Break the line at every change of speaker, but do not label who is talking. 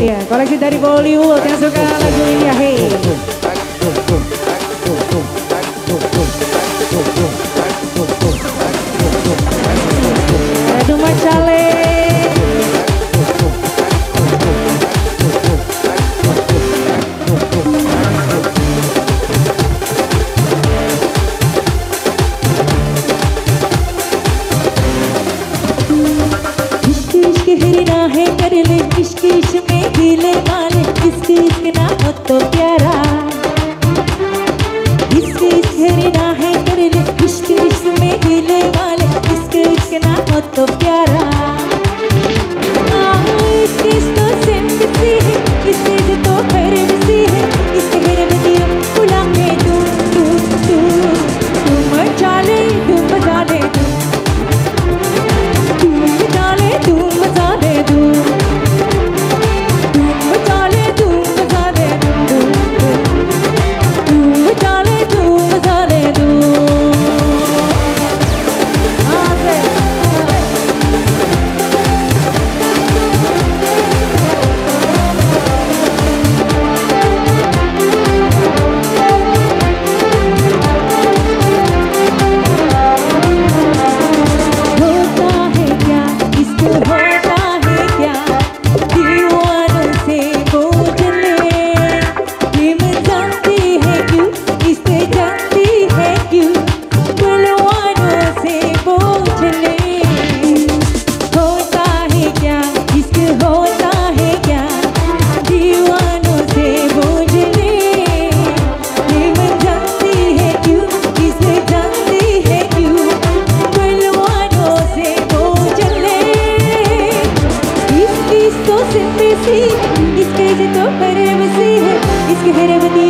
Iya, koleksi dari Bollywood yang suka lagu India ya, Hey. कर ले इश्क में दिल वाले किसके इतना हो तो प्यारा। Hit it with the